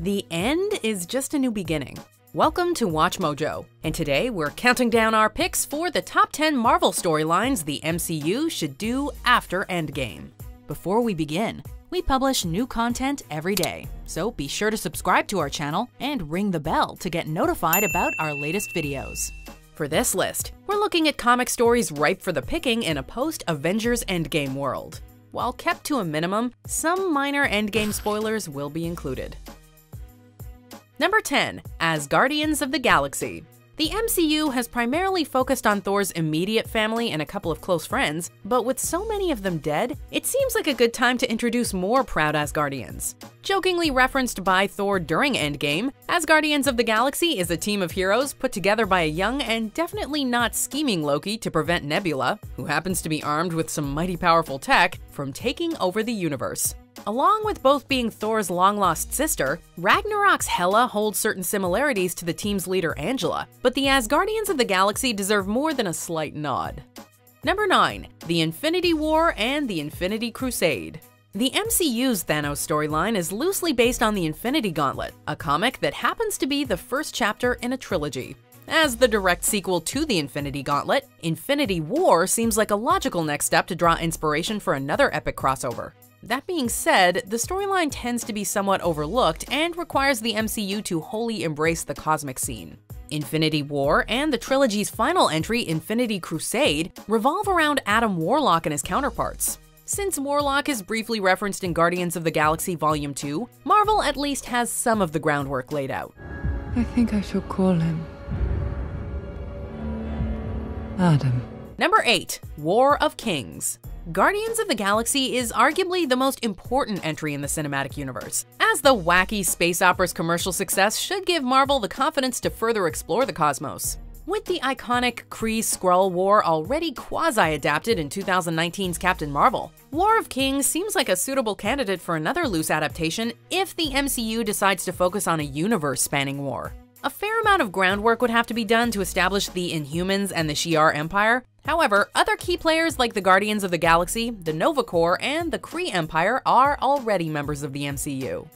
The end is just a new beginning. Welcome to WatchMojo, and today we're counting down our picks for the top 10 Marvel storylines the MCU should do after Endgame. Before we begin, we publish new content every day, so be sure to subscribe to our channel and ring the bell to get notified about our latest videos. For this list, we're looking at comic stories ripe for the picking in a post-Avengers Endgame world. While kept to a minimum, some minor Endgame spoilers will be included. Number 10. Asgardians of the Galaxy. The MCU has primarily focused on Thor's immediate family and a couple of close friends, but with so many of them dead, it seems like a good time to introduce more proud Asgardians. Jokingly referenced by Thor during Endgame, Asgardians of the Galaxy is a team of heroes put together by a young and definitely not scheming Loki to prevent Nebula, who happens to be armed with some mighty powerful tech, from taking over the universe. Along with both being Thor's long-lost sister, Ragnarok's Hela holds certain similarities to the team's leader Angela, but the Asgardians of the Galaxy deserve more than a slight nod. Number 9. The Infinity War and the Infinity Crusade the MCU's Thanos storyline is loosely based on the Infinity Gauntlet, a comic that happens to be the first chapter in a trilogy. As the direct sequel to the Infinity Gauntlet, Infinity War seems like a logical next step to draw inspiration for another epic crossover. That being said, the storyline tends to be somewhat overlooked and requires the MCU to wholly embrace the cosmic scene. Infinity War and the trilogy's final entry, Infinity Crusade, revolve around Adam Warlock and his counterparts. Since Warlock is briefly referenced in Guardians of the Galaxy Volume 2, Marvel at least has some of the groundwork laid out. I think I shall call him Adam. Number 8. War of Kings Guardians of the Galaxy is arguably the most important entry in the cinematic universe, as the wacky space opera's commercial success should give Marvel the confidence to further explore the cosmos. With the iconic Kree-Skrull War already quasi-adapted in 2019's Captain Marvel, War of Kings seems like a suitable candidate for another loose adaptation if the MCU decides to focus on a universe-spanning war. A fair amount of groundwork would have to be done to establish the Inhumans and the Shi'ar Empire, However, other key players like the Guardians of the Galaxy, the Nova Corps, and the Kree Empire are already members of the MCU.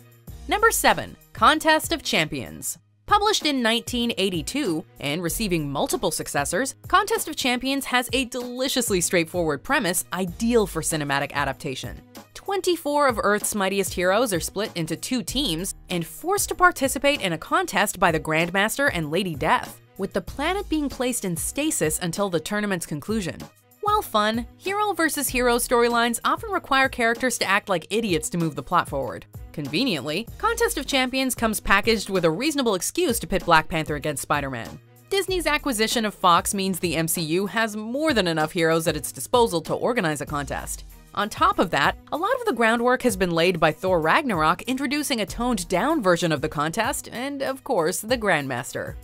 Number 7. Contest of Champions Published in 1982 and receiving multiple successors, Contest of Champions has a deliciously straightforward premise ideal for cinematic adaptation. 24 of Earth's mightiest heroes are split into two teams and forced to participate in a contest by the Grandmaster and Lady Death with the planet being placed in stasis until the tournament's conclusion. While fun, hero versus hero storylines often require characters to act like idiots to move the plot forward. Conveniently, Contest of Champions comes packaged with a reasonable excuse to pit Black Panther against Spider-Man. Disney's acquisition of Fox means the MCU has more than enough heroes at its disposal to organize a contest. On top of that, a lot of the groundwork has been laid by Thor Ragnarok introducing a toned down version of the contest, and of course, the Grandmaster.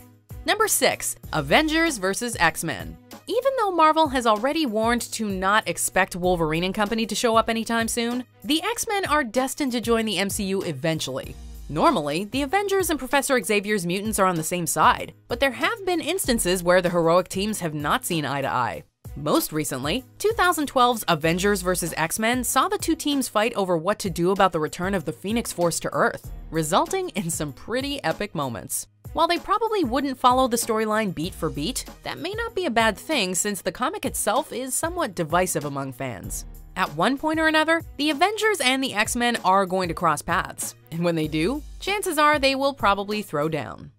Number 6. Avengers vs. X-Men Even though Marvel has already warned to not expect Wolverine and company to show up anytime soon, the X-Men are destined to join the MCU eventually. Normally, the Avengers and Professor Xavier's mutants are on the same side, but there have been instances where the heroic teams have not seen eye to eye. Most recently, 2012's Avengers vs. X-Men saw the two teams fight over what to do about the return of the Phoenix Force to Earth, resulting in some pretty epic moments. While they probably wouldn't follow the storyline beat for beat, that may not be a bad thing since the comic itself is somewhat divisive among fans. At one point or another, the Avengers and the X-Men are going to cross paths, and when they do, chances are they will probably throw down.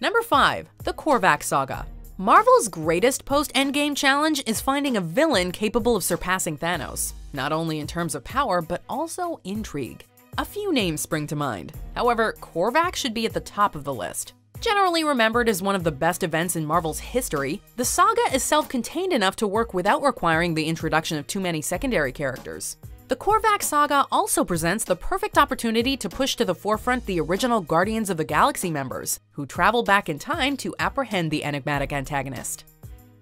Number 5. The Korvac Saga Marvel's greatest post-Endgame challenge is finding a villain capable of surpassing Thanos, not only in terms of power, but also intrigue. A few names spring to mind. However, Korvac should be at the top of the list. Generally remembered as one of the best events in Marvel's history, the saga is self-contained enough to work without requiring the introduction of too many secondary characters. The Korvac saga also presents the perfect opportunity to push to the forefront the original Guardians of the Galaxy members, who travel back in time to apprehend the enigmatic antagonist.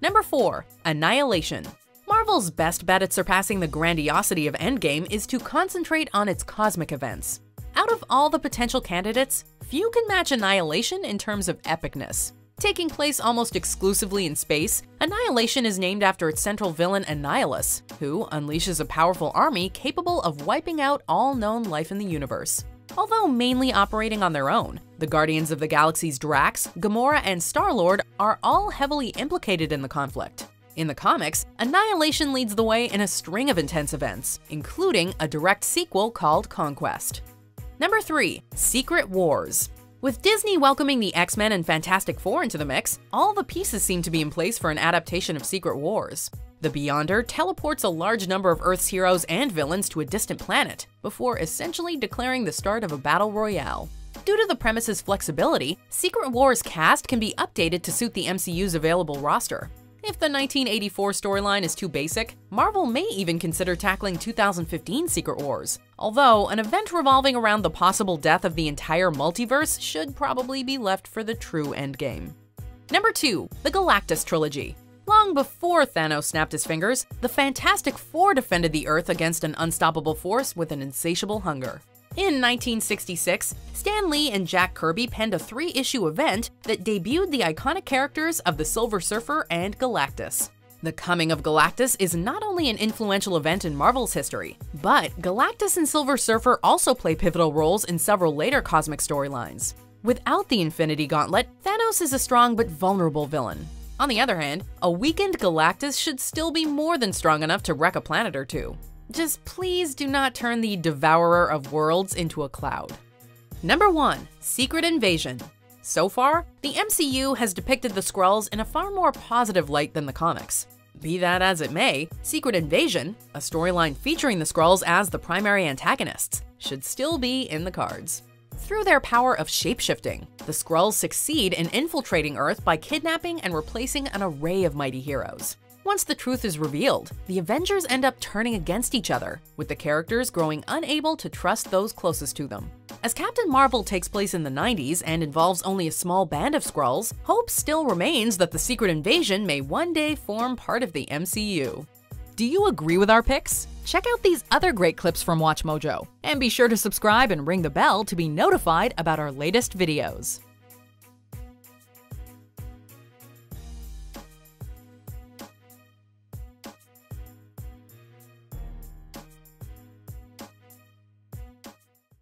Number 4. Annihilation Marvel's best bet at surpassing the grandiosity of Endgame is to concentrate on its cosmic events. Out of all the potential candidates, few can match Annihilation in terms of epicness. Taking place almost exclusively in space, Annihilation is named after its central villain Annihilus, who unleashes a powerful army capable of wiping out all known life in the universe. although mainly operating on their own. The Guardians of the Galaxy's Drax, Gamora, and Star-Lord are all heavily implicated in the conflict. In the comics, Annihilation leads the way in a string of intense events, including a direct sequel called Conquest. Number 3. Secret Wars with Disney welcoming the X-Men and Fantastic Four into the mix, all the pieces seem to be in place for an adaptation of Secret Wars. The Beyonder teleports a large number of Earth's heroes and villains to a distant planet, before essentially declaring the start of a battle royale. Due to the premise's flexibility, Secret Wars cast can be updated to suit the MCU's available roster. If the 1984 storyline is too basic, Marvel may even consider tackling 2015 Secret Wars. Although, an event revolving around the possible death of the entire multiverse should probably be left for the true endgame. Number 2. The Galactus Trilogy Long before Thanos snapped his fingers, the Fantastic Four defended the Earth against an unstoppable force with an insatiable hunger. In 1966, Stan Lee and Jack Kirby penned a three-issue event that debuted the iconic characters of the Silver Surfer and Galactus. The coming of Galactus is not only an influential event in Marvel's history, but Galactus and Silver Surfer also play pivotal roles in several later cosmic storylines. Without the Infinity Gauntlet, Thanos is a strong but vulnerable villain. On the other hand, a weakened Galactus should still be more than strong enough to wreck a planet or two. Just please do not turn the Devourer of Worlds into a cloud. Number 1. Secret Invasion So far, the MCU has depicted the Skrulls in a far more positive light than the comics. Be that as it may, Secret Invasion, a storyline featuring the Skrulls as the primary antagonists, should still be in the cards. Through their power of shapeshifting, the Skrulls succeed in infiltrating Earth by kidnapping and replacing an array of mighty heroes. Once the truth is revealed, the Avengers end up turning against each other, with the characters growing unable to trust those closest to them. As Captain Marvel takes place in the 90s and involves only a small band of Skrulls, hope still remains that the Secret Invasion may one day form part of the MCU. Do you agree with our picks? Check out these other great clips from WatchMojo, and be sure to subscribe and ring the bell to be notified about our latest videos.